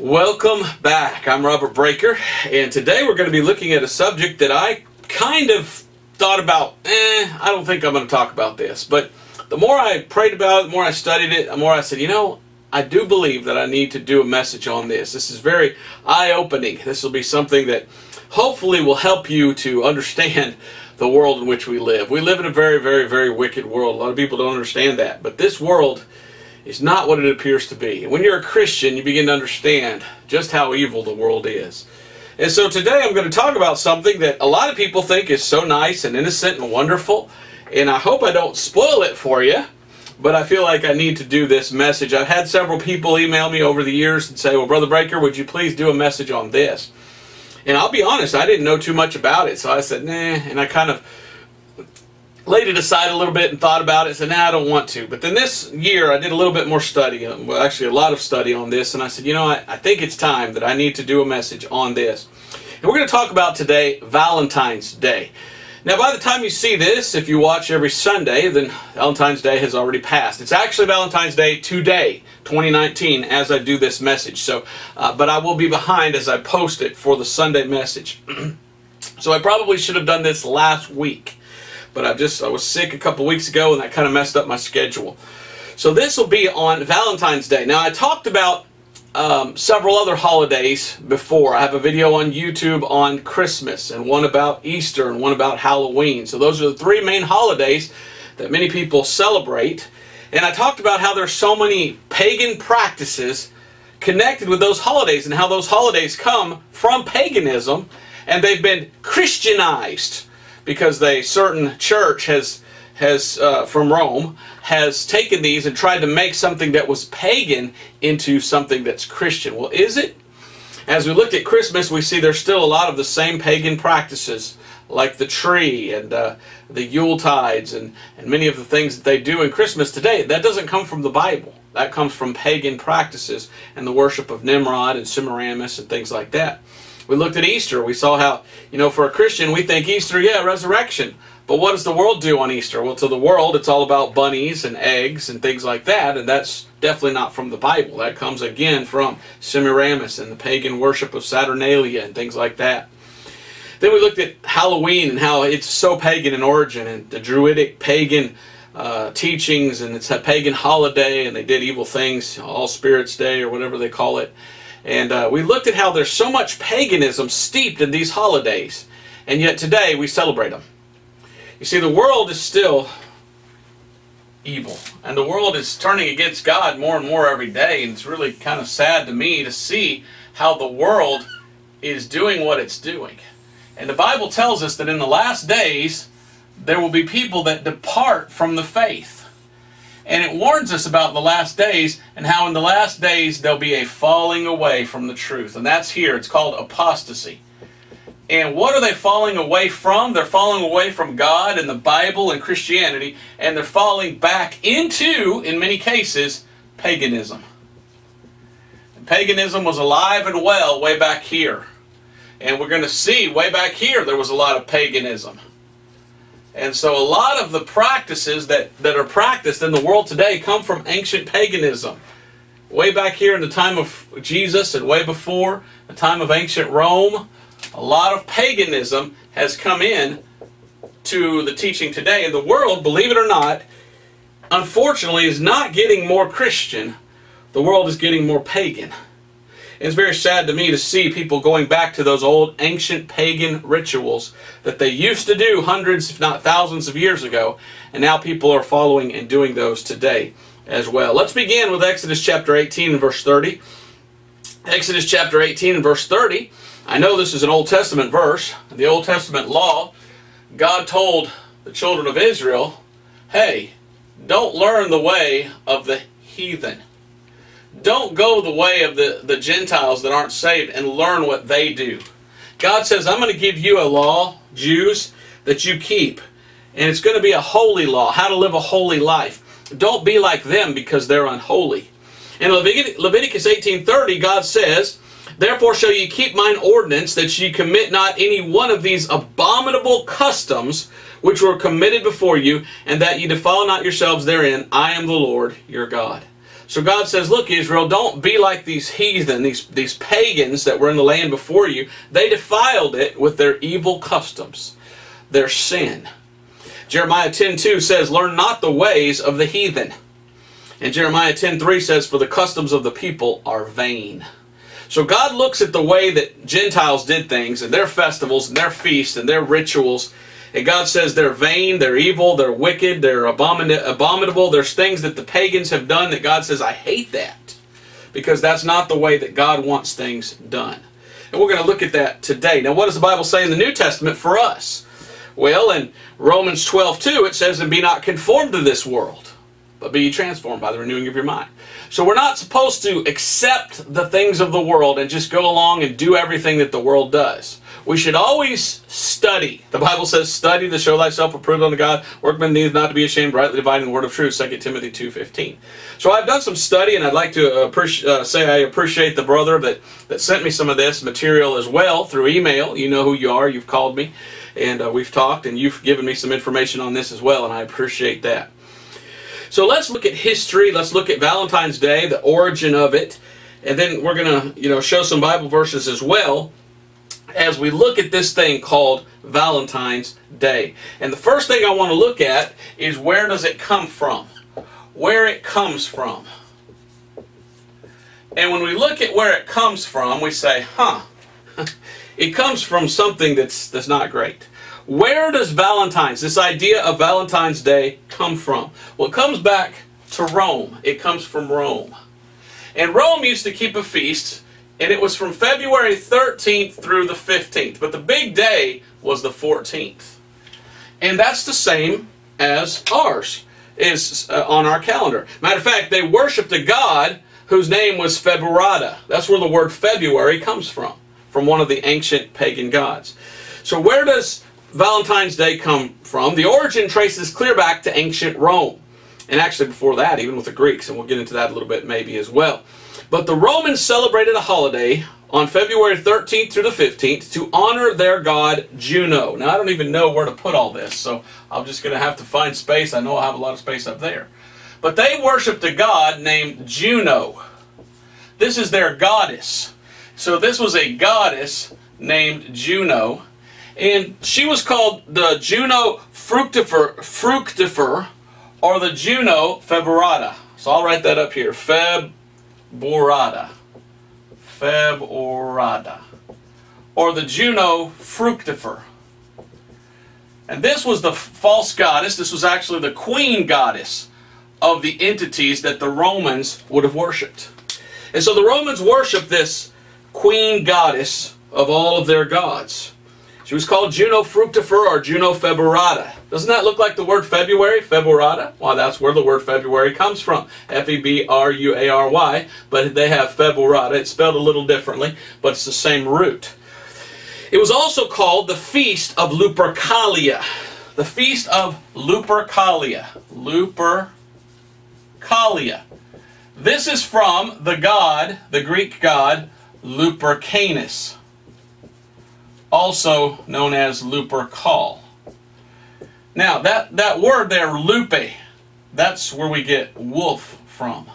Welcome back. I'm Robert Breaker, and today we're going to be looking at a subject that I kind of thought about. Eh, I don't think I'm going to talk about this. But the more I prayed about it, the more I studied it, the more I said, you know, I do believe that I need to do a message on this. This is very eye opening. This will be something that hopefully will help you to understand the world in which we live. We live in a very, very, very wicked world. A lot of people don't understand that. But this world is not what it appears to be. When you're a Christian, you begin to understand just how evil the world is. And so today I'm going to talk about something that a lot of people think is so nice and innocent and wonderful. And I hope I don't spoil it for you, but I feel like I need to do this message. I've had several people email me over the years and say, Well, Brother Breaker, would you please do a message on this? And I'll be honest, I didn't know too much about it. So I said, Nah. And I kind of laid it aside a little bit and thought about it. Said, "Nah, I don't want to." But then this year, I did a little bit more study. um, Well, actually, a lot of study on this, and I said, "You know, I, I think it's time that I need to do a message on this." And we're going to talk about today Valentine's Day. Now, by the time you see this, if you watch every Sunday, then Valentine's Day has already passed. It's actually Valentine's Day today, 2019, as I do this message. So, uh, but I will be behind as I post it for the Sunday message. so I probably should have done this last week but I just I was sick a couple weeks ago and that kind of messed up my schedule. So this will be on Valentine's Day. Now I talked about um, several other holidays before. I have a video on YouTube on Christmas and one about Easter and one about Halloween. So those are the three main holidays that many people celebrate. And I talked about how there's so many pagan practices connected with those holidays and how those holidays come from paganism and they've been Christianized because a certain church has has uh, from Rome has taken these and tried to make something that was pagan into something that's Christian. Well, is it? As we look at Christmas, we see there's still a lot of the same pagan practices, like the tree and uh, the Yule tides and, and many of the things that they do in Christmas today. That doesn't come from the Bible. That comes from pagan practices and the worship of Nimrod and Semiramis and things like that. We looked at Easter. We saw how, you know, for a Christian, we think Easter, yeah, resurrection. But what does the world do on Easter? Well, to the world, it's all about bunnies and eggs and things like that, and that's definitely not from the Bible. That comes again from Semiramis and the pagan worship of Saturnalia and things like that. Then we looked at Halloween and how it's so pagan in origin and the Druidic pagan uh, teachings, and it's a pagan holiday, and they did evil things, All Spirits Day or whatever they call it. And uh, we looked at how there's so much paganism steeped in these holidays, and yet today we celebrate them. You see, the world is still evil, and the world is turning against God more and more every day, and it's really kind of sad to me to see how the world is doing what it's doing. And the Bible tells us that in the last days, there will be people that depart from the faith. And it warns us about the last days and how in the last days there'll be a falling away from the truth. And that's here. It's called apostasy. And what are they falling away from? They're falling away from God and the Bible and Christianity, and they're falling back into, in many cases, paganism. And paganism was alive and well way back here. And we're going to see way back here there was a lot of paganism. And so a lot of the practices that, that are practiced in the world today come from ancient paganism. Way back here in the time of Jesus and way before, the time of ancient Rome, a lot of paganism has come in to the teaching today. And the world, believe it or not, unfortunately is not getting more Christian. The world is getting more pagan. It's very sad to me to see people going back to those old ancient pagan rituals that they used to do hundreds, if not thousands of years ago, and now people are following and doing those today as well. Let's begin with Exodus chapter 18 and verse 30. Exodus chapter 18 and verse 30. I know this is an Old Testament verse. The Old Testament law, God told the children of Israel, hey, don't learn the way of the heathen don't go the way of the, the Gentiles that aren't saved and learn what they do. God says, I'm going to give you a law, Jews, that you keep. And it's going to be a holy law, how to live a holy life. Don't be like them because they're unholy. In Leviticus 18.30, God says, Therefore shall ye keep mine ordinance, that ye commit not any one of these abominable customs which were committed before you, and that ye defile not yourselves therein. I am the Lord your God. So God says, look, Israel, don't be like these heathen, these, these pagans that were in the land before you. They defiled it with their evil customs, their sin. Jeremiah 10.2 says, learn not the ways of the heathen. And Jeremiah 10.3 says, for the customs of the people are vain. So God looks at the way that Gentiles did things and their festivals and their feasts and their rituals and God says they're vain, they're evil, they're wicked, they're abomin abominable. There's things that the pagans have done that God says, I hate that. Because that's not the way that God wants things done. And we're going to look at that today. Now, what does the Bible say in the New Testament for us? Well, in Romans 12, 2, it says, And be not conformed to this world, but be transformed by the renewing of your mind. So we're not supposed to accept the things of the world and just go along and do everything that the world does. We should always study. The Bible says, study to show thyself approved unto God. Workman needs not to be ashamed, rightly dividing the word of truth, 2 Timothy 2.15. So I've done some study, and I'd like to uh, say I appreciate the brother that, that sent me some of this material as well through email. You know who you are. You've called me, and uh, we've talked, and you've given me some information on this as well, and I appreciate that. So let's look at history. Let's look at Valentine's Day, the origin of it, and then we're going to, you know, show some Bible verses as well as we look at this thing called Valentine's Day. And the first thing I want to look at is where does it come from? Where it comes from. And when we look at where it comes from, we say, huh, it comes from something that's, that's not great. Where does Valentine's, this idea of Valentine's Day, come from? Well, it comes back to Rome. It comes from Rome. And Rome used to keep a feast and it was from February 13th through the 15th. But the big day was the 14th. And that's the same as ours is uh, on our calendar. Matter of fact, they worshiped a god whose name was Feburata. That's where the word February comes from, from one of the ancient pagan gods. So where does Valentine's Day come from? The origin traces clear back to ancient Rome. And actually before that, even with the Greeks, and we'll get into that a little bit maybe as well. But the Romans celebrated a holiday on February 13th through the 15th to honor their god Juno. Now, I don't even know where to put all this, so I'm just going to have to find space. I know I have a lot of space up there. But they worshiped a god named Juno. This is their goddess. So this was a goddess named Juno. And she was called the Juno fructifer, fructifer or the Juno feburata. So I'll write that up here. Feb Borada, Feborada, or the Juno fructifer. And this was the false goddess. This was actually the queen goddess of the entities that the Romans would have worshipped. And so the Romans worshiped this queen goddess of all of their gods. She was called Juno fructifer or Juno feburata. Doesn't that look like the word February, feburata? Well, that's where the word February comes from. F-E-B-R-U-A-R-Y, but they have feburata. It's spelled a little differently, but it's the same root. It was also called the Feast of Lupercalia. The Feast of Lupercalia. Lupercalia. This is from the god, the Greek god, Lupercanus also known as Lupercal. Now, that, that word there, lupe, that's where we get wolf from.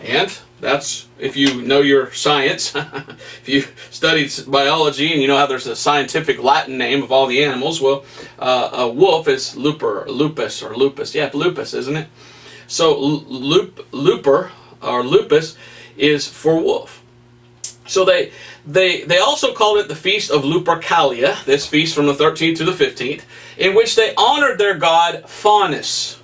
And that's, if you know your science, if you studied biology and you know how there's a scientific Latin name of all the animals, well, uh, a wolf is luper, lupus, or lupus. Yeah, lupus, isn't it? So, lup, luper, or lupus, is for wolf. So they, they, they also called it the Feast of Lupercalia, this feast from the 13th to the 15th, in which they honored their god Faunus.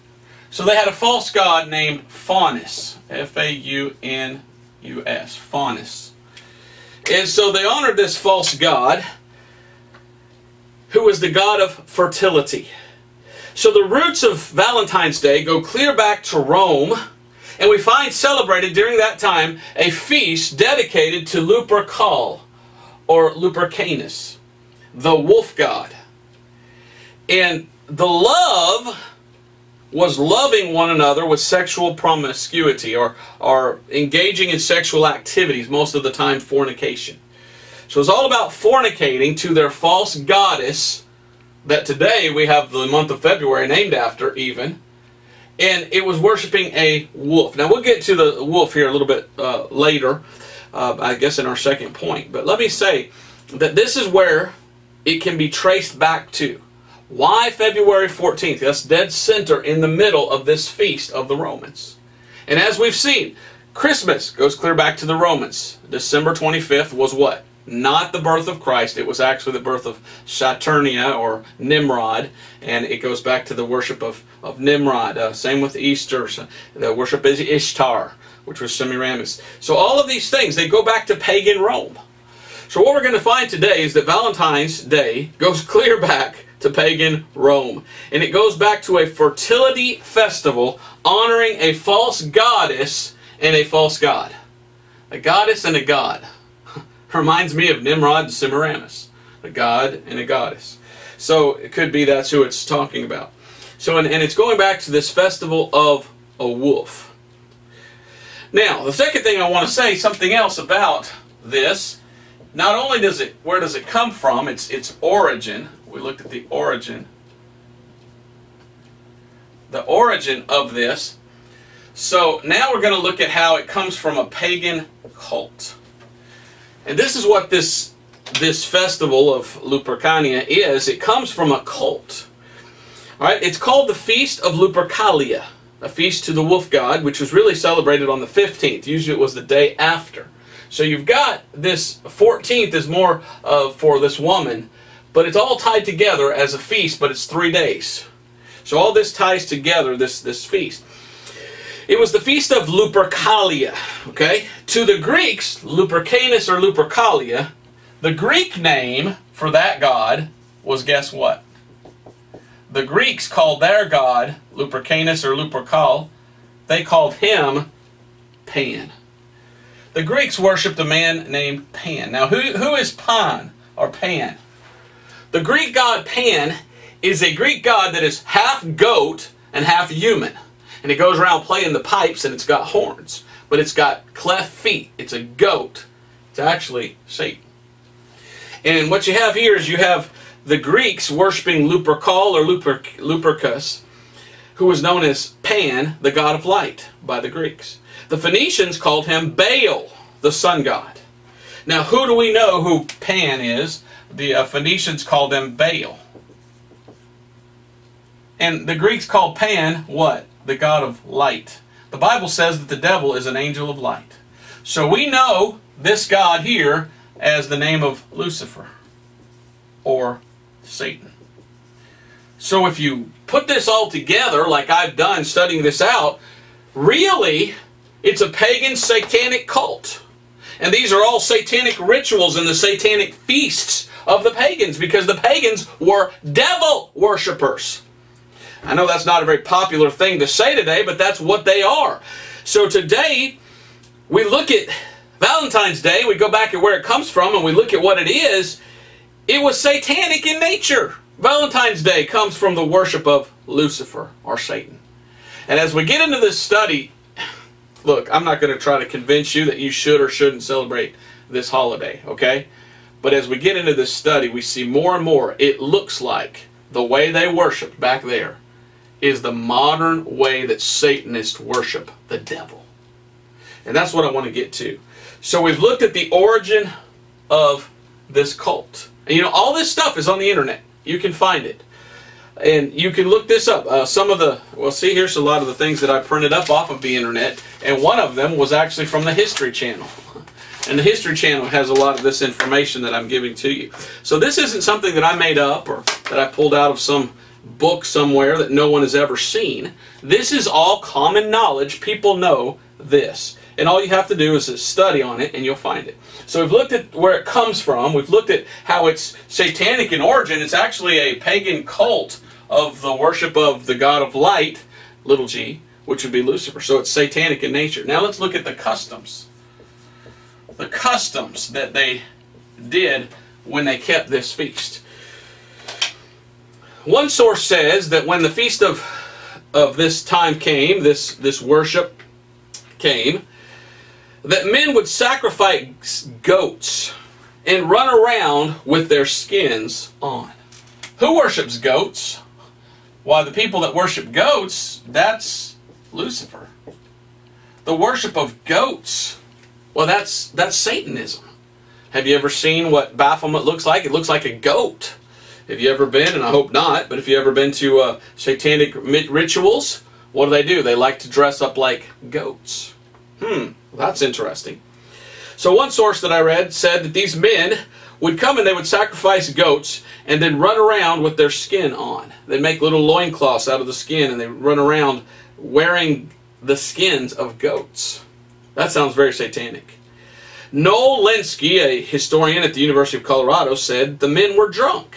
So they had a false god named Faunus, F-A-U-N-U-S, Faunus. And so they honored this false god, who was the god of fertility. So the roots of Valentine's Day go clear back to Rome, and we find celebrated during that time a feast dedicated to Lupercal or Lupercanus, the wolf god. And the love was loving one another with sexual promiscuity or, or engaging in sexual activities, most of the time fornication. So it's all about fornicating to their false goddess that today we have the month of February named after even and it was worshiping a wolf. Now we'll get to the wolf here a little bit uh, later, uh, I guess in our second point. But let me say that this is where it can be traced back to. Why February 14th? That's dead center in the middle of this feast of the Romans. And as we've seen, Christmas goes clear back to the Romans. December 25th was what? Not the birth of Christ. It was actually the birth of Saturnia or Nimrod. And it goes back to the worship of, of Nimrod. Uh, same with Easter. The worship is Ishtar, which was Semiramis. So all of these things, they go back to pagan Rome. So what we're going to find today is that Valentine's Day goes clear back to pagan Rome. And it goes back to a fertility festival honoring a false goddess and a false god. A goddess and a god. Reminds me of Nimrod and Semiramis. A god and a goddess. So it could be that's who it's talking about. So and, and it's going back to this festival of a wolf. Now, the second thing I want to say something else about this. Not only does it where does it come from, it's its origin we looked at the origin. The origin of this. So now we're going to look at how it comes from a pagan cult. And this is what this this festival of Lupercalia is. It comes from a cult. All right, it's called the Feast of Lupercalia, a feast to the wolf god, which was really celebrated on the 15th. Usually it was the day after. So you've got this 14th is more uh, for this woman, but it's all tied together as a feast, but it's three days. So all this ties together, this, this feast. It was the feast of Lupercalia, okay? To the Greeks, Lupercanus or Lupercalia, the Greek name for that god was guess what? The Greeks called their god Lupercanus or Lupercal. They called him Pan. The Greeks worshipped a man named Pan. Now, who, who is Pan or Pan? The Greek god Pan is a Greek god that is half goat and half human. And it goes around playing the pipes and it's got horns. But it's got cleft feet. It's a goat. It's actually Satan. And what you have here is you have the Greeks worshiping Lupercal or Luper, Lupercus, who was known as Pan, the god of light, by the Greeks. The Phoenicians called him Baal, the sun god. Now, who do we know who Pan is? the uh, Phoenicians called them Baal. And the Greeks called Pan what? The god of light. The Bible says that the devil is an angel of light. So we know this God here as the name of Lucifer or Satan. So if you put this all together, like I've done studying this out, really it's a pagan satanic cult. And these are all satanic rituals and the satanic feasts of the pagans because the pagans were devil worshippers. I know that's not a very popular thing to say today, but that's what they are. So today, we look at Valentine's Day, we go back at where it comes from, and we look at what it is. It was satanic in nature. Valentine's Day comes from the worship of Lucifer or Satan. And as we get into this study, look, I'm not going to try to convince you that you should or shouldn't celebrate this holiday, okay? But as we get into this study, we see more and more it looks like the way they worshiped back there is the modern way that Satanists worship the devil. And that's what I want to get to. So we've looked at the origin of this cult. And you know, all this stuff is on the internet. You can find it. And you can look this up. Uh, some of the, well, see, here's a lot of the things that I printed up off of the internet. And one of them was actually from the History Channel. And the History Channel has a lot of this information that I'm giving to you. So this isn't something that I made up or that I pulled out of some book somewhere that no one has ever seen. This is all common knowledge. People know this. And all you have to do is study on it and you'll find it. So we've looked at where it comes from. We've looked at how it's satanic in origin. It's actually a pagan cult of the worship of the god of light, little g, which would be Lucifer. So it's satanic in nature. Now let's look at the customs the customs that they did when they kept this feast. One source says that when the feast of of this time came, this this worship came, that men would sacrifice goats and run around with their skins on. Who worships goats? Why, the people that worship goats, that's Lucifer. The worship of goats, well, that's, that's Satanism. Have you ever seen what Baphomet looks like? It looks like a goat. Have you ever been, and I hope not, but if you ever been to uh, satanic rituals, what do they do? They like to dress up like goats. Hmm, that's interesting. So one source that I read said that these men would come and they would sacrifice goats and then run around with their skin on. They'd make little loincloths out of the skin and they run around wearing the skins of goats. That sounds very satanic. Noel Lenski, a historian at the University of Colorado, said the men were drunk.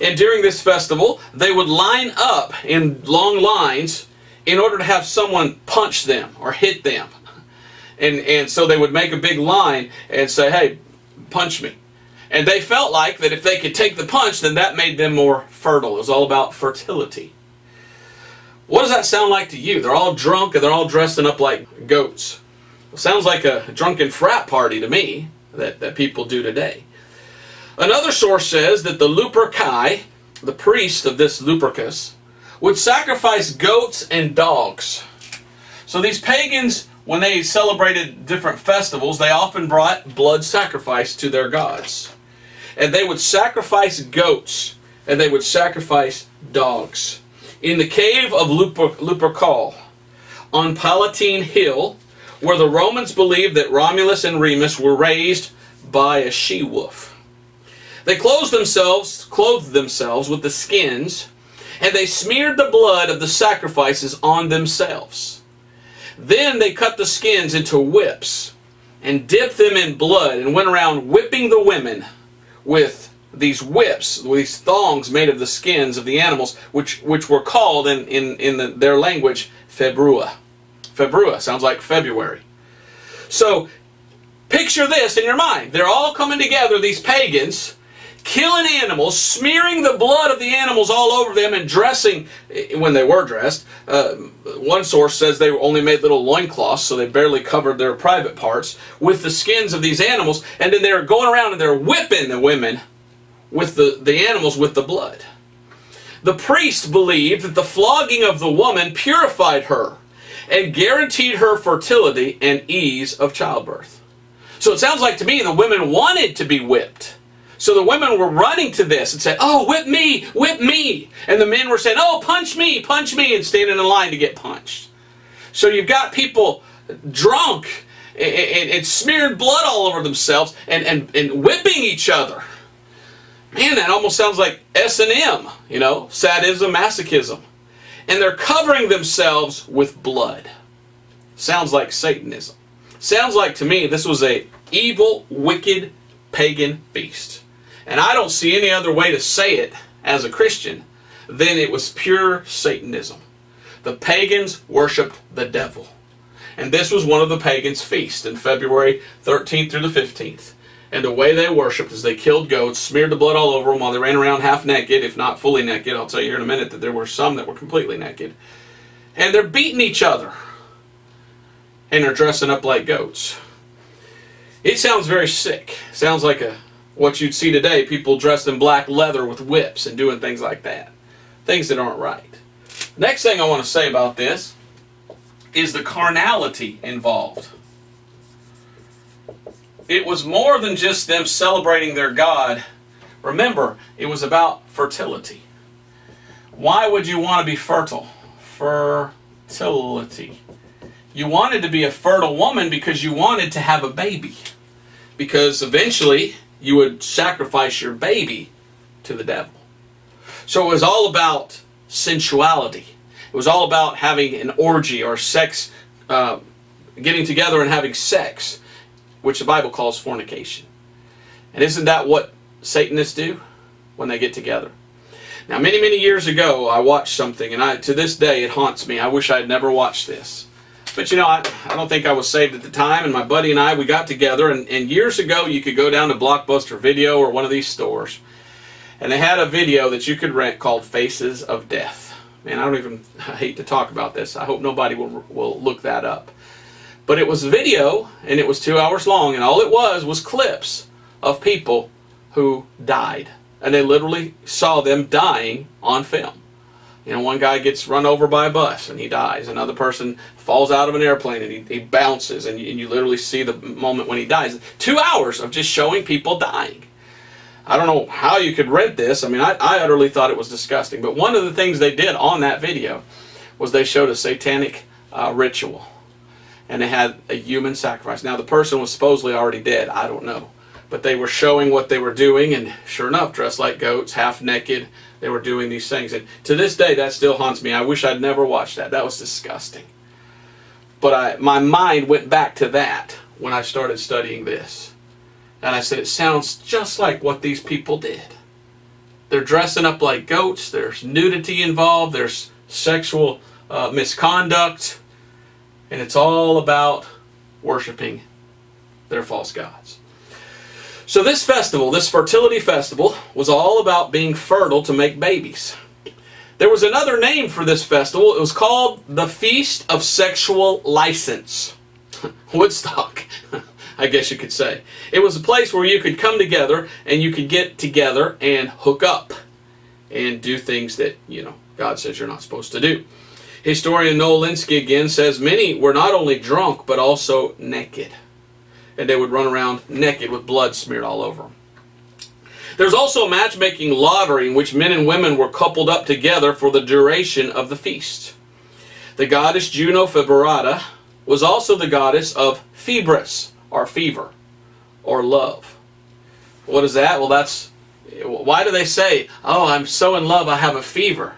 And during this festival, they would line up in long lines in order to have someone punch them or hit them. And, and so they would make a big line and say, hey, punch me. And they felt like that if they could take the punch, then that made them more fertile. It was all about fertility. What does that sound like to you? They're all drunk and they're all dressing up like goats. Sounds like a drunken frat party to me that, that people do today. Another source says that the Luperci, the priest of this Lupercus, would sacrifice goats and dogs. So these pagans, when they celebrated different festivals, they often brought blood sacrifice to their gods. And they would sacrifice goats and they would sacrifice dogs. In the cave of Luper, Lupercal, on Palatine Hill, where the Romans believed that Romulus and Remus were raised by a she-wolf. They clothed themselves, clothed themselves with the skins, and they smeared the blood of the sacrifices on themselves. Then they cut the skins into whips and dipped them in blood and went around whipping the women with these whips, these thongs made of the skins of the animals, which, which were called in, in, in the, their language februa. Februa sounds like February. So picture this in your mind. They're all coming together, these pagans, killing animals, smearing the blood of the animals all over them, and dressing, when they were dressed. Uh, one source says they only made little loincloths, so they barely covered their private parts, with the skins of these animals, and then they're going around and they're whipping the women with the, the animals with the blood. The priest believed that the flogging of the woman purified her and guaranteed her fertility and ease of childbirth. So it sounds like to me the women wanted to be whipped. So the women were running to this and said, Oh, whip me, whip me. And the men were saying, Oh, punch me, punch me, and standing in line to get punched. So you've got people drunk and, and, and smeared blood all over themselves and, and, and whipping each other. Man, that almost sounds like S&M, you know, sadism, masochism. And they're covering themselves with blood. Sounds like Satanism. Sounds like to me this was a evil, wicked, pagan beast. And I don't see any other way to say it as a Christian than it was pure Satanism. The pagans worshiped the devil. And this was one of the pagans' feasts in February 13th through the 15th. And the way they worshipped is they killed goats, smeared the blood all over them while they ran around half naked, if not fully naked. I'll tell you here in a minute that there were some that were completely naked. And they're beating each other. And they're dressing up like goats. It sounds very sick. Sounds like a what you'd see today, people dressed in black leather with whips and doing things like that. Things that aren't right. Next thing I want to say about this is the carnality involved. It was more than just them celebrating their God. Remember, it was about fertility. Why would you want to be fertile? Fertility. You wanted to be a fertile woman because you wanted to have a baby. Because eventually you would sacrifice your baby to the devil. So it was all about sensuality. It was all about having an orgy or sex, uh, getting together and having sex, which the Bible calls fornication. And isn't that what Satanists do when they get together? Now, many, many years ago, I watched something, and I, to this day, it haunts me. I wish I had never watched this. But you know, I, I don't think I was saved at the time, and my buddy and I, we got together, and, and years ago you could go down to Blockbuster Video or one of these stores, and they had a video that you could rent called Faces of Death. Man, I don't even, I hate to talk about this. I hope nobody will, will look that up. But it was a video, and it was two hours long, and all it was was clips of people who died. And they literally saw them dying on film. You know, one guy gets run over by a bus and he dies. Another person falls out of an airplane and he, he bounces, and you, and you literally see the moment when he dies. Two hours of just showing people dying. I don't know how you could rent this. I mean, I, I utterly thought it was disgusting. But one of the things they did on that video was they showed a satanic uh, ritual. And they had a human sacrifice. Now, the person was supposedly already dead. I don't know. But they were showing what they were doing, and sure enough, dressed like goats, half naked, they were doing these things. And to this day, that still haunts me. I wish I'd never watched that. That was disgusting. But I, my mind went back to that when I started studying this. And I said, it sounds just like what these people did. They're dressing up like goats. There's nudity involved. There's sexual uh, misconduct. And it's all about worshiping their false gods. So this festival, this fertility festival, was all about being fertile to make babies. There was another name for this festival. It was called the Feast of Sexual License. Woodstock, I guess you could say. It was a place where you could come together and you could get together and hook up and do things that, you know, God says you're not supposed to do. Historian Noel Lenski again says many were not only drunk but also naked and they would run around naked with blood smeared all over them. There's also a matchmaking lottery in which men and women were coupled up together for the duration of the feast. The goddess Juno Febrada was also the goddess of febris, or fever, or love. What is that? Well, that's why do they say, "Oh, I'm so in love, I have a fever."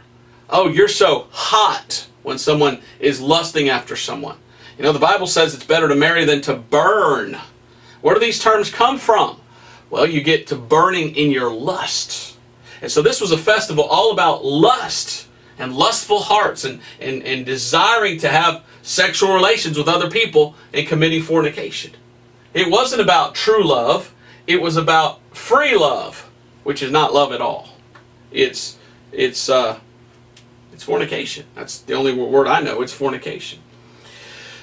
Oh, you're so hot when someone is lusting after someone. You know, the Bible says it's better to marry than to burn. Where do these terms come from? Well, you get to burning in your lust. And so this was a festival all about lust and lustful hearts and, and, and desiring to have sexual relations with other people and committing fornication. It wasn't about true love. It was about free love, which is not love at all. It's, it's, uh, it's fornication. That's the only word I know. It's fornication.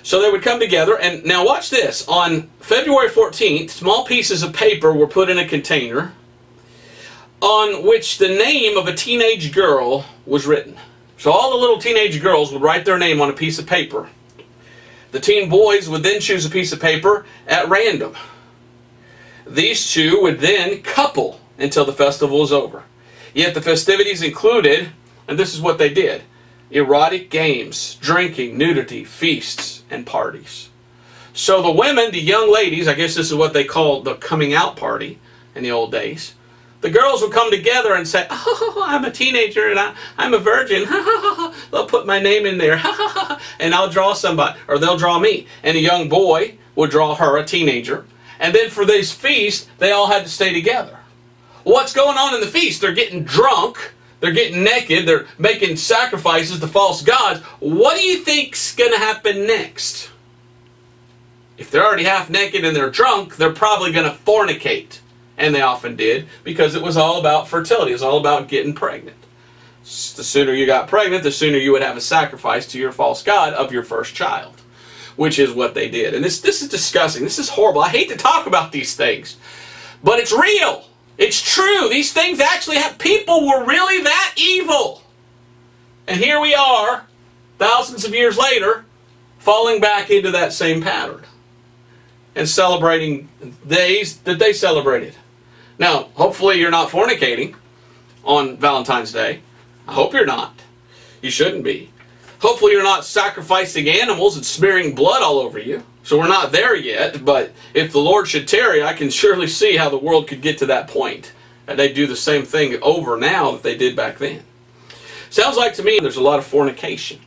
So they would come together, and now watch this. On February 14th, small pieces of paper were put in a container on which the name of a teenage girl was written. So all the little teenage girls would write their name on a piece of paper. The teen boys would then choose a piece of paper at random. These two would then couple until the festival was over. Yet the festivities included, and this is what they did, erotic games, drinking, nudity, feasts, and parties. So the women, the young ladies, I guess this is what they called the coming out party in the old days. The girls would come together and say, Oh, I'm a teenager and I, I'm a virgin. they'll put my name in there. and I'll draw somebody, or they'll draw me. And a young boy would draw her, a teenager. And then for this feast, they all had to stay together. What's going on in the feast? They're getting drunk they're getting naked. They're making sacrifices to false gods. What do you think's going to happen next? If they're already half naked and they're drunk, they're probably going to fornicate. And they often did because it was all about fertility. It was all about getting pregnant. The sooner you got pregnant, the sooner you would have a sacrifice to your false god of your first child. Which is what they did. And this, this is disgusting. This is horrible. I hate to talk about these things. But it's real. It's true. These things actually have people were really that evil. And here we are, thousands of years later, falling back into that same pattern and celebrating days that they celebrated. Now, hopefully you're not fornicating on Valentine's Day. I hope you're not. You shouldn't be. Hopefully you're not sacrificing animals and smearing blood all over you. So we're not there yet, but if the Lord should tarry, I can surely see how the world could get to that point. And they'd do the same thing over now that they did back then. Sounds like to me there's a lot of fornication.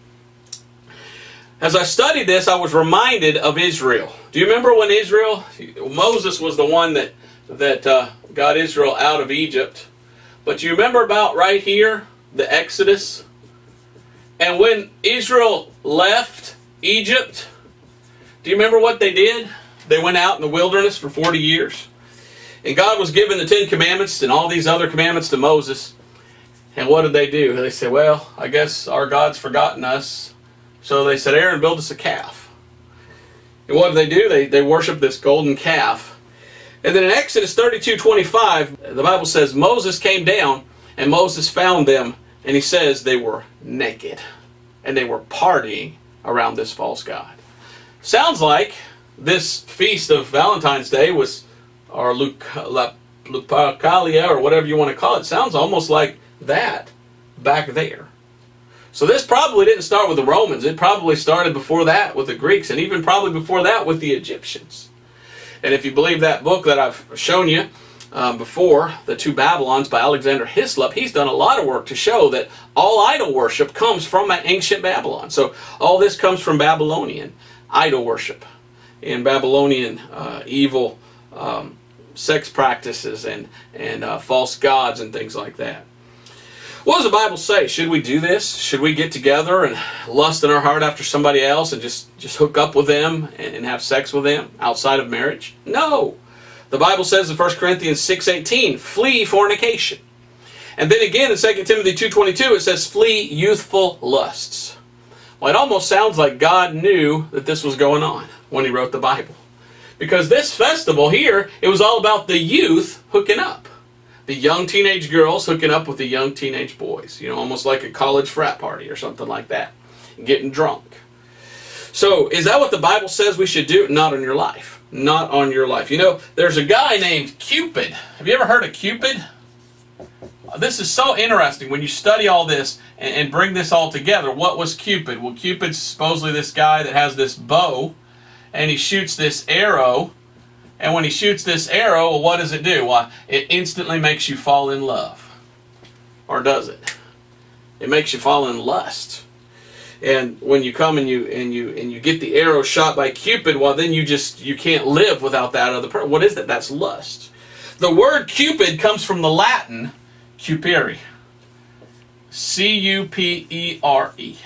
As I studied this, I was reminded of Israel. Do you remember when Israel, Moses was the one that, that uh, got Israel out of Egypt. But you remember about right here, the Exodus? And when Israel left Egypt, do you remember what they did? They went out in the wilderness for 40 years. And God was giving the Ten Commandments and all these other commandments to Moses. And what did they do? They said, well, I guess our God's forgotten us. So they said, Aaron, build us a calf. And what did they do? They, they worshiped this golden calf. And then in Exodus 32, 25, the Bible says, Moses came down and Moses found them And he says they were naked and they were partying around this false god. Sounds like this feast of Valentine's Day was, or Lupercalia, or whatever you want to call it, sounds almost like that back there. So this probably didn't start with the Romans. It probably started before that with the Greeks, and even probably before that with the Egyptians. And if you believe that book that I've shown you um, before, The Two Babylons by Alexander Hislop, he's done a lot of work to show that all idol worship comes from ancient Babylon. So all this comes from Babylonian idol worship and Babylonian uh, evil um, sex practices and, and uh, false gods and things like that. What does the Bible say? Should we do this? Should we get together and lust in our heart after somebody else and just, just hook up with them and have sex with them outside of marriage? No. The Bible says in 1 Corinthians 6.18, flee fornication. And then again in 2 Timothy 2.22 it says, flee youthful lusts. Well, it almost sounds like God knew that this was going on when he wrote the Bible. Because this festival here, it was all about the youth hooking up the young teenage girls hooking up with the young teenage boys. You know, almost like a college frat party or something like that. Getting drunk. So, is that what the Bible says we should do? Not on your life. Not on your life. You know, there's a guy named Cupid. Have you ever heard of Cupid? This is so interesting when you study all this and, and bring this all together. What was Cupid? Well, Cupid's supposedly this guy that has this bow and he shoots this arrow and when he shoots this arrow, well, what does it do? Why, it instantly makes you fall in love. Or does it? It makes you fall in lust. And when you come and you and you and you get the arrow shot by Cupid, well then you just you can't live without that other person. What is that? That's lust. The word Cupid comes from the Latin cupere. C U P E R E.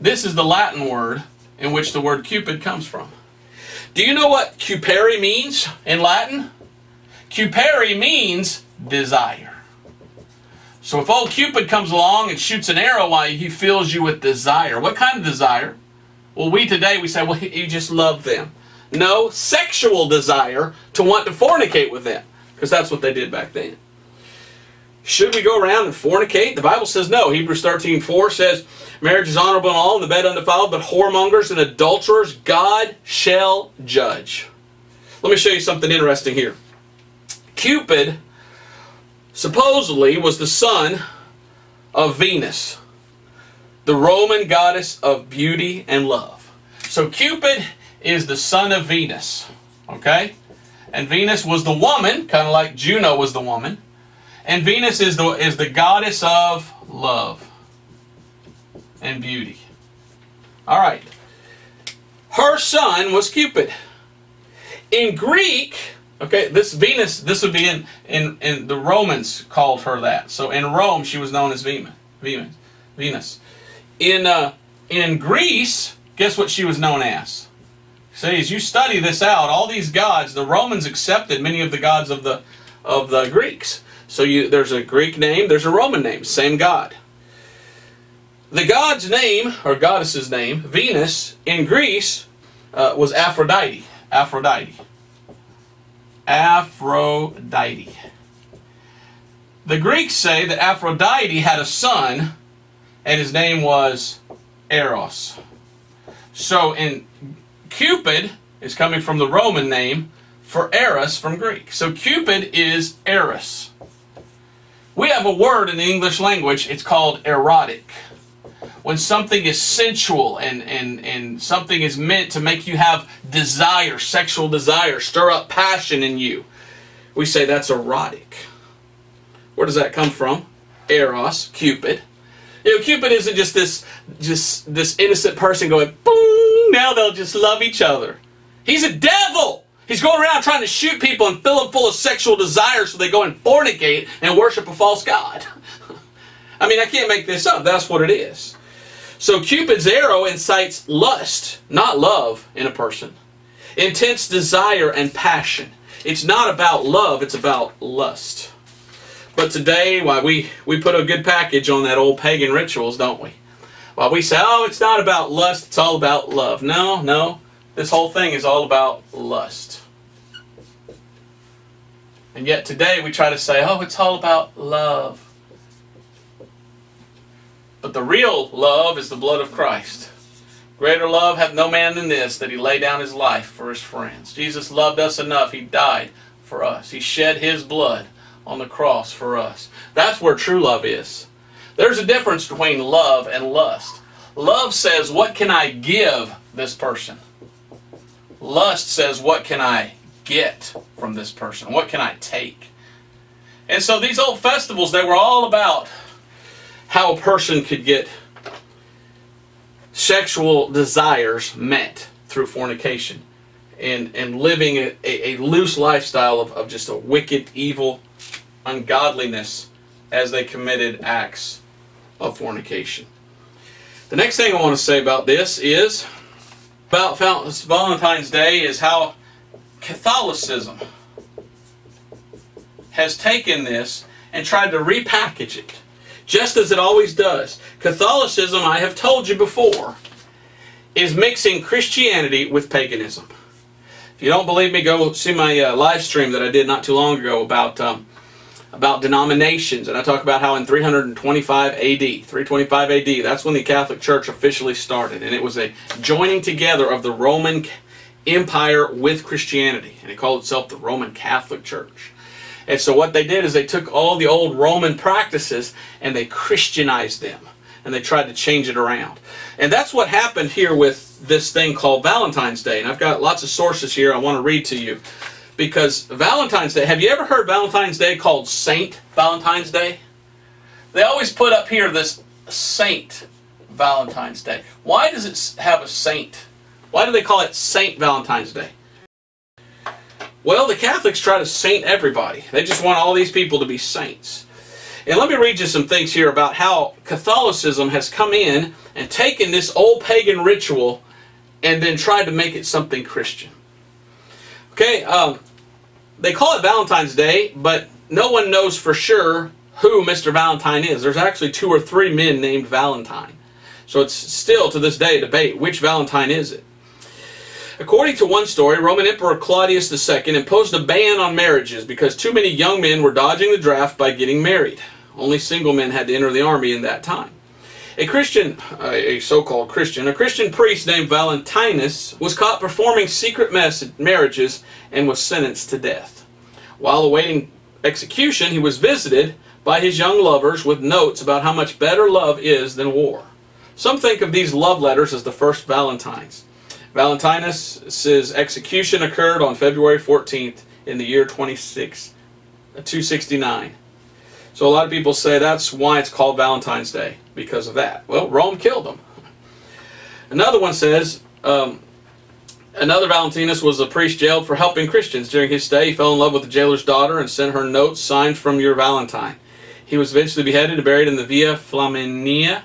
This is the Latin word in which the word Cupid comes from. Do you know what cupere means in Latin? Cupere means desire. So if old Cupid comes along and shoots an arrow while he fills you with desire, what kind of desire? Well, we today, we say, well, you just love them. No, sexual desire to want to fornicate with them, because that's what they did back then. Should we go around and fornicate? The Bible says no. Hebrews 13, 4 says, Marriage is honorable in all, and the bed undefiled, but whoremongers and adulterers God shall judge. Let me show you something interesting here. Cupid supposedly was the son of Venus, the Roman goddess of beauty and love. So Cupid is the son of Venus, okay? And Venus was the woman, kind of like Juno was the woman. And Venus is the, is the goddess of love and beauty. All right. Her son was Cupid. In Greek, okay, this Venus, this would be in, in, in the Romans called her that. So in Rome, she was known as Venus. Venus. In, uh, in Greece, guess what she was known as? See, as you study this out, all these gods, the Romans accepted many of the gods of the, of the Greeks. So you, there's a Greek name, there's a Roman name, same God. The god's name, or goddess's name, Venus, in Greece, uh, was Aphrodite. Aphrodite. Aphrodite. The Greeks say that Aphrodite had a son, and his name was Eros. So in Cupid is coming from the Roman name for Eros from Greek. So Cupid is Eros. We have a word in the English language, it's called erotic. When something is sensual and, and, and something is meant to make you have desire, sexual desire, stir up passion in you, we say that's erotic. Where does that come from? Eros, Cupid. You know, Cupid isn't just this just this innocent person going, boom, now they'll just love each other. He's a devil. He's going around trying to shoot people and fill them full of sexual desire so they go and fornicate and worship a false god. I mean, I can't make this up. That's what it is. So Cupid's arrow incites lust, not love, in a person. Intense desire and passion. It's not about love, it's about lust. But today, why we, we put a good package on that old pagan rituals, don't we? While we say, oh, it's not about lust, it's all about love. No, no. This whole thing is all about lust. And yet today we try to say, oh, it's all about love. But the real love is the blood of Christ. Greater love hath no man than this, that he lay down his life for his friends. Jesus loved us enough. He died for us. He shed his blood on the cross for us. That's where true love is. There's a difference between love and lust. Love says, what can I give this person? Lust says, what can I get from this person? What can I take? And so these old festivals, they were all about how a person could get sexual desires met through fornication and, and living a, a, loose lifestyle of, of just a wicked, evil ungodliness as they committed acts of fornication. The next thing I want to say about this is Valentine's Day is how Catholicism has taken this and tried to repackage it, just as it always does. Catholicism, I have told you before, is mixing Christianity with paganism. If you don't believe me, go see my uh, live stream that I did not too long ago about um, about denominations, and I talk about how in 325 AD, 325 AD, that's when the Catholic Church officially started, and it was a joining together of the Roman Empire with Christianity, and it called itself the Roman Catholic Church. And so what they did is they took all the old Roman practices and they Christianized them, and they tried to change it around. And that's what happened here with this thing called Valentine's Day, and I've got lots of sources here I want to read to you because Valentine's Day, have you ever heard Valentine's Day called Saint Valentine's Day? They always put up here this Saint Valentine's Day. Why does it have a saint? Why do they call it Saint Valentine's Day? Well, the Catholics try to saint everybody. They just want all these people to be saints. And let me read you some things here about how Catholicism has come in and taken this old pagan ritual and then tried to make it something Christian. Okay, um, they call it Valentine's Day, but no one knows for sure who Mr. Valentine is. There's actually two or three men named Valentine. So it's still to this day a debate which Valentine is it. According to one story, Roman Emperor Claudius II imposed a ban on marriages because too many young men were dodging the draft by getting married. Only single men had to enter the army in that time. A Christian, a so-called Christian, a Christian priest named Valentinus was caught performing secret marriages and was sentenced to death. While awaiting execution, he was visited by his young lovers with notes about how much better love is than war. Some think of these love letters as the first Valentines. Valentinus' execution occurred on February 14th in the year 26, uh, 269. So a lot of people say that's why it's called Valentine's Day, because of that. Well, Rome killed them. Another one says, um, another Valentinus was a priest jailed for helping Christians. During his stay, he fell in love with the jailer's daughter and sent her notes signed from your Valentine. He was eventually beheaded and buried in the Via Flaminia.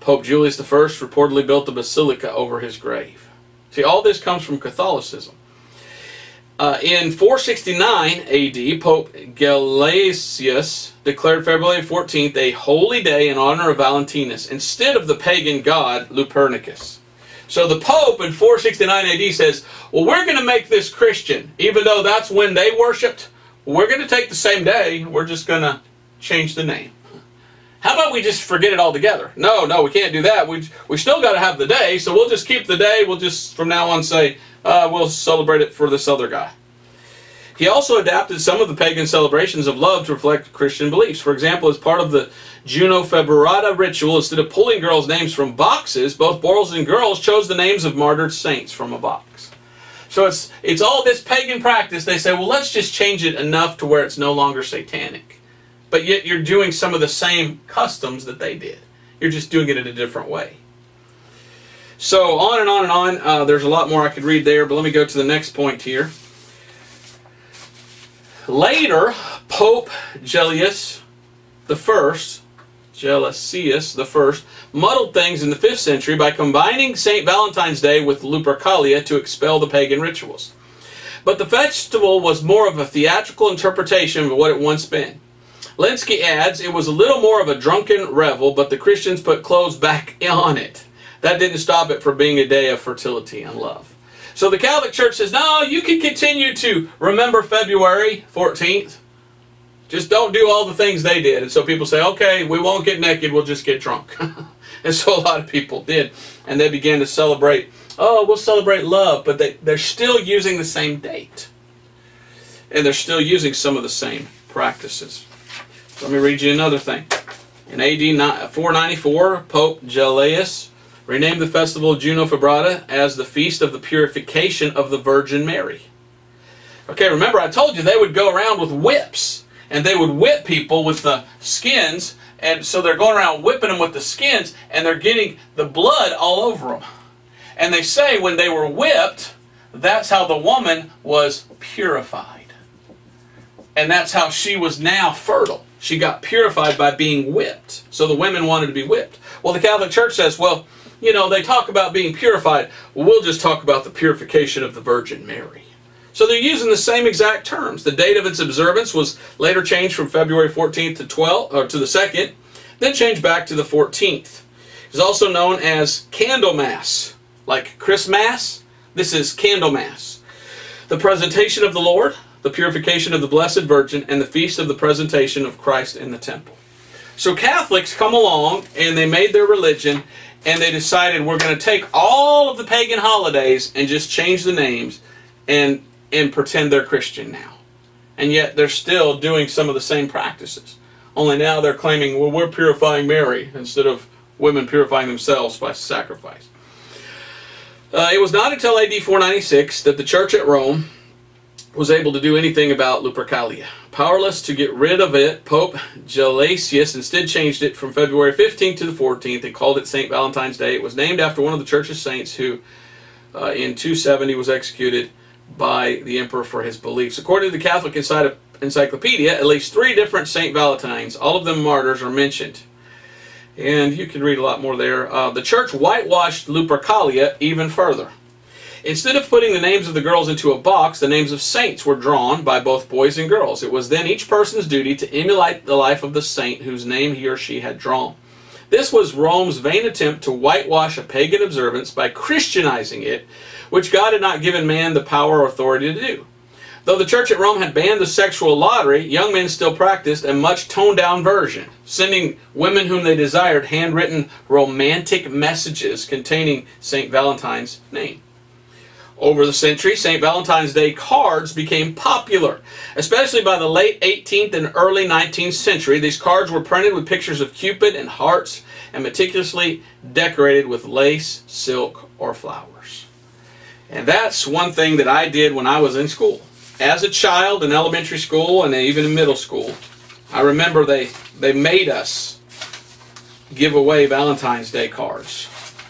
Pope Julius I reportedly built a basilica over his grave. See, all this comes from Catholicism. Uh, in 469 AD, Pope Gelasius declared February 14th a holy day in honor of Valentinus instead of the pagan god Lupernicus. So the Pope in 469 AD says, well, we're going to make this Christian, even though that's when they worshipped. We're going to take the same day. We're just going to change the name. How about we just forget it altogether? No, no, we can't do that. We, we still got to have the day, so we'll just keep the day. We'll just, from now on, say, uh, we'll celebrate it for this other guy. He also adapted some of the pagan celebrations of love to reflect Christian beliefs. For example, as part of the Juno Februata ritual, instead of pulling girls' names from boxes, both boys and girls chose the names of martyred saints from a box. So it's, it's all this pagan practice. They say, well, let's just change it enough to where it's no longer satanic. But yet you're doing some of the same customs that they did. You're just doing it in a different way. So on and on and on. Uh, there's a lot more I could read there, but let me go to the next point here. Later, Pope Gelasius the First, Gelasius the First, muddled things in the 5th century by combining St. Valentine's Day with Lupercalia to expel the pagan rituals. But the festival was more of a theatrical interpretation of what it once been. Lenski adds, it was a little more of a drunken revel, but the Christians put clothes back on it. That didn't stop it from being a day of fertility and love. So the Catholic Church says, no, you can continue to remember February 14th Just don't do all the things they did. And so people say, okay, we won't get naked, we'll just get drunk. and so a lot of people did. And they began to celebrate, oh, we'll celebrate love, but they, they're still using the same date. And they're still using some of the same practices. Let me read you another thing. In AD 494, Pope Gelasius renamed the festival Juno Febrata as the Feast of the Purification of the Virgin Mary. Okay, remember I told you they would go around with whips and they would whip people with the skins and so they're going around whipping them with the skins and they're getting the blood all over them. And they say when they were whipped, that's how the woman was purified. And that's how she was now fertile. She got purified by being whipped. So the women wanted to be whipped. Well, the Catholic Church says, well, you know, they talk about being purified. Well, just talk about the purification of the Virgin Mary. So they're using the same exact terms. The date of its observance was later changed from February 14th to 12 or to the 2nd, then changed back to the 14th. It's also known as Candlemas, like Christmas. This is Candlemas. The presentation of the Lord, the purification of the Blessed Virgin, and the feast of the presentation of Christ in the temple. So Catholics come along and they made their religion and they decided we're going to take all of the pagan holidays and just change the names and and pretend they're Christian now. And yet they're still doing some of the same practices. Only now they're claiming, well, we're purifying Mary instead of women purifying themselves by sacrifice. Uh, it was not until AD 496 that the church at Rome was able to do anything about Lupercalia. Powerless to get rid of it, Pope Gelasius instead changed it from February 15th to the 14th and called it St. Valentine's Day. It was named after one of the church's saints who uh, in 270 was executed by the emperor for his beliefs. According to the Catholic Encyclopedia, at least three different St. Valentines, all of them martyrs, are mentioned. And you can read a lot more there. Uh, the church whitewashed Lupercalia even further. Instead of putting the names of the girls into a box, the names of saints were drawn by both boys and girls. It was then each person's duty to emulate the life of the saint whose name he or she had drawn. This was Rome's vain attempt to whitewash a pagan observance by Christianizing it, which God had not given man the power or authority to do. Though the church at Rome had banned the sexual lottery, young men still practiced a much toned down version, sending women whom they desired handwritten romantic messages containing St. Valentine's name. Over the century, St. Valentine's Day cards became popular, especially by the late 18th and early 19th century. These cards were printed with pictures of Cupid and hearts and meticulously decorated with lace, silk, or flowers. And that's one thing that I did when I was in school. As a child in elementary school and even in middle school, I remember they, they made us give away Valentine's Day cards.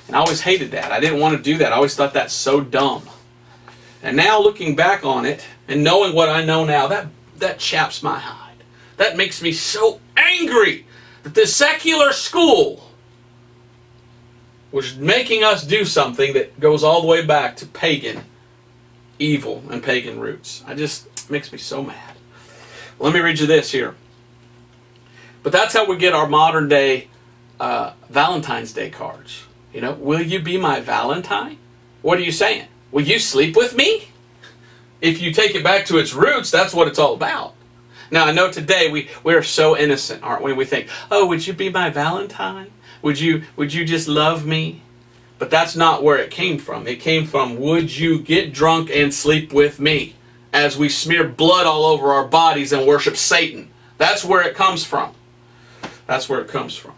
And I always hated that. I didn't want to do that. I always thought that's so dumb. And now looking back on it and knowing what I know now, that, that chaps my hide. That makes me so angry that this secular school was making us do something that goes all the way back to pagan evil and pagan roots. I just makes me so mad. Let me read you this here. But that's how we get our modern day uh, Valentine's Day cards. You know, will you be my Valentine? What are you saying? Will you sleep with me? If you take it back to its roots, that's what it's all about. Now, I know today we, we're so innocent, aren't we? We think, oh, would you be my Valentine? Would you, would you just love me? But that's not where it came from. It came from, would you get drunk and sleep with me? As we smear blood all over our bodies and worship Satan. That's where it comes from. That's where it comes from.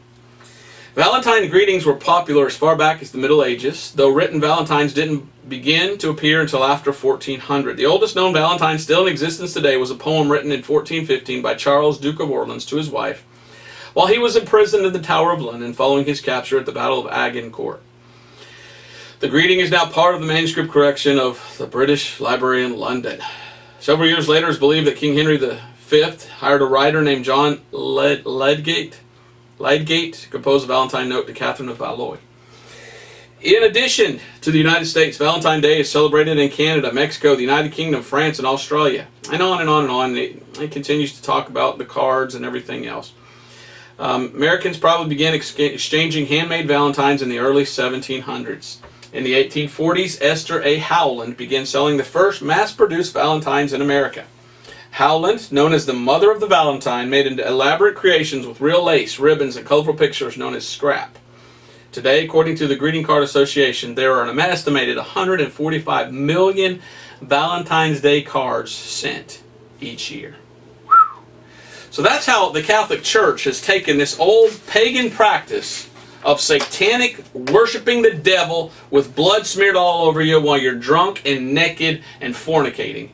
Valentine greetings were popular as far back as the Middle Ages, though written Valentines didn't begin to appear until after 1400. The oldest known Valentine still in existence today was a poem written in 1415 by Charles, Duke of Orleans, to his wife, while he was imprisoned in the Tower of London following his capture at the Battle of Agincourt. The greeting is now part of the manuscript collection of the British Library in London. Several years later, it's believed that King Henry V hired a writer named John Led- Ledgate, Lydgate composed a Valentine note to Catherine of Valois. In addition to the United States, Valentine Day is celebrated in Canada, Mexico, the United Kingdom, France, and Australia. And on and on and on. It, it continues to talk about the cards and everything else. Um, Americans probably began ex exchanging handmade Valentines in the early 1700s. In the 1840s, Esther A. Howland began selling the first mass produced Valentines in America. Howland, known as the mother of the Valentine, made into elaborate creations with real lace, ribbons, and colorful pictures known as scrap. Today, according to the Greeting Card Association, there are an estimated 145 million Valentine's Day cards sent each year. So that's how the Catholic Church has taken this old pagan practice of satanic worshiping the devil with blood smeared all over you while you're drunk and naked and fornicating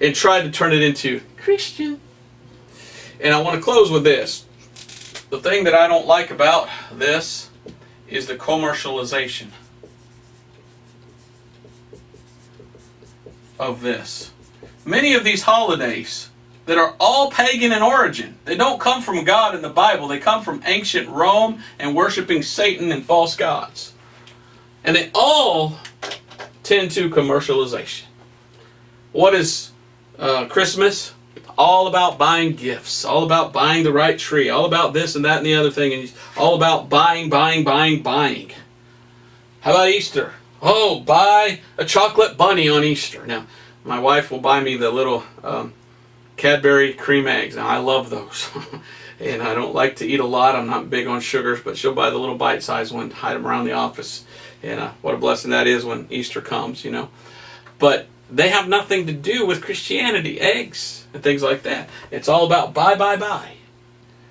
and tried to turn it into Christian. And I want to close with this. The thing that I don't like about this is the commercialization of this. Many of these holidays that are all pagan in origin. They don't come from God in the Bible. They come from ancient Rome and worshiping Satan and false gods. And they all tend to commercialization. What is uh, Christmas? All about buying gifts, all about buying the right tree, all about this and that and the other thing, and all about buying, buying, buying, buying. How about Easter? Oh, buy a chocolate bunny on Easter. Now, my wife will buy me the little um, Cadbury cream eggs. Now, I love those. and I don't like to eat a lot. I'm not big on sugars, but she'll buy the little bite-sized one, hide them around the office. And uh, what a blessing that is when Easter comes, you know. But they have nothing to do with Christianity, eggs and things like that. It's all about buy, buy, buy.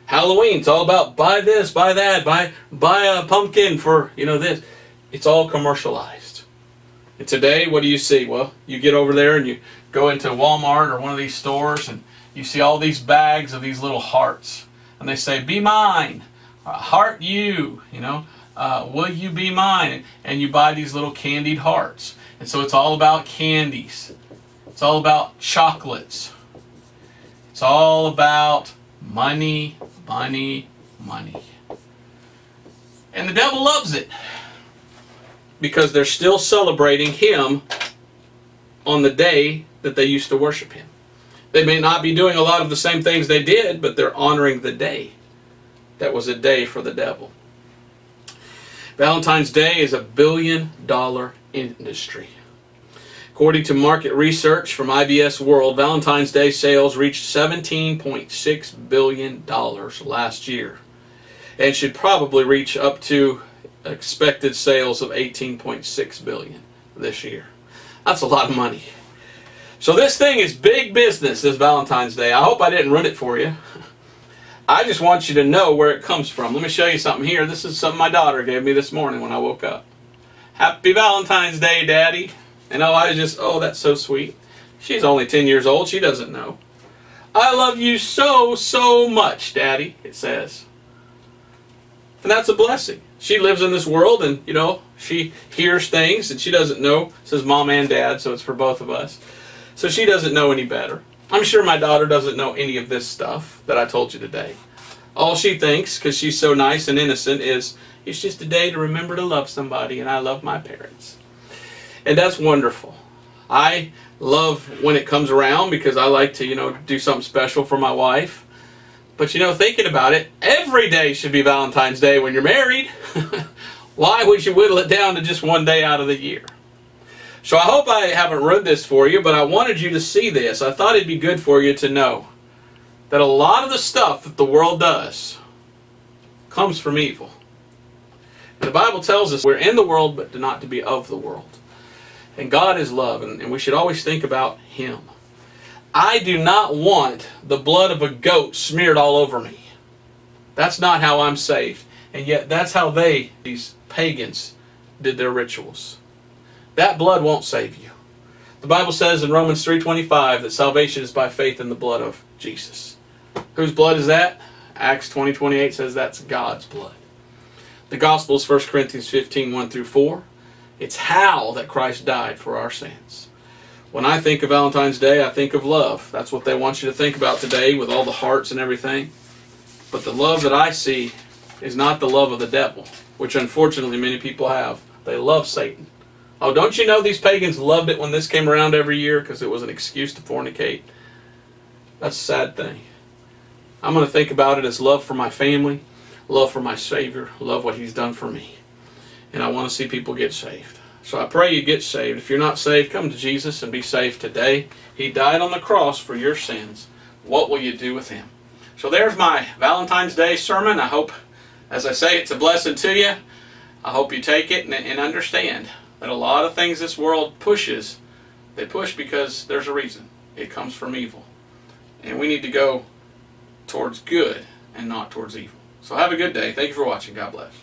Halloween, it's all about buy this, buy that, buy buy a pumpkin for, you know, this. It's all commercialized. And today, what do you see? Well, you get over there and you go into Walmart or one of these stores and you see all these bags of these little hearts. And they say, be mine, heart you, you know, uh, will you be mine? And you buy these little candied hearts. And so it's all about candies. It's all about chocolates. It's all about money, money, money. And the devil loves it because they're still celebrating him on the day that they used to worship him. They may not be doing a lot of the same things they did, but they're honoring the day. That was a day for the devil. Valentine's Day is a billion dollar industry. According to market research from IBISWorld, Valentine's Day sales reached $17.6 billion last year and should probably reach up to expected sales of 18.6 billion this year. That's a lot of money. So this thing is big business this Valentine's Day. I hope I didn't ruin it for you. I just want you to know where it comes from. Let me show you something here. This is something my daughter gave me this morning when I woke up. Happy Valentine's Day, Daddy. And I just, oh, that's so sweet. She's only 10 years old. She doesn't know. I love you so, so much, Daddy, it says. And that's a blessing. She lives in this world and, you know, she hears things that she doesn't know. It says mom and dad, so it's for both of us. So she doesn't know any better. I'm sure my daughter doesn't know any of this stuff that I told you today. All she thinks, because she's so nice and innocent, is it's just a day to remember to love somebody, and I love my parents. And that's wonderful. I love when it comes around because I like to, you know, do something special for my wife. But you know, thinking about it, every day should be Valentine's Day when you're married. Why would you whittle it down to just one day out of the year? So I hope I haven't ruined this for you, but I wanted you to see this. I thought it'd be good for you to know that a lot of the stuff that the world does comes from evil. The Bible tells us we're in the world, but not to be of the world. And God is love, and, and we should always think about Him. I do not want the blood of a goat smeared all over me. That's not how I'm saved. And yet that's how they, these pagans, did their rituals. That blood won't save you. The Bible says in Romans 3.25 that salvation is by faith in the blood of Jesus. Whose blood is that? Acts 20.28 says that's God's blood. The gospel is 1 Corinthians 15, 1 through 4. It's how that Christ died for our sins. When I think of Valentine's Day, I think of love. That's what they want you to think about today with all the hearts and everything. But the love that I see is not the love of the devil, which unfortunately many people have. They love Satan. Oh, don't you know these pagans loved it when this came around every year because it was an excuse to fornicate? That's a sad thing. I'm going to think about it as love for my family, love for my Savior, love what He's done for me. And I want to see people get saved. So I pray you get saved. If you're not saved, come to Jesus and be saved today. He died on the cross for your sins. What will you do with him? So there's my Valentine's Day sermon. I hope, as I say, it's a blessing to you. I hope you take it and, and understand that a lot of things this world pushes, they push because there's a reason. It comes from evil. And we need to go towards good and not towards evil. So have a good day. Thank you for watching. God bless.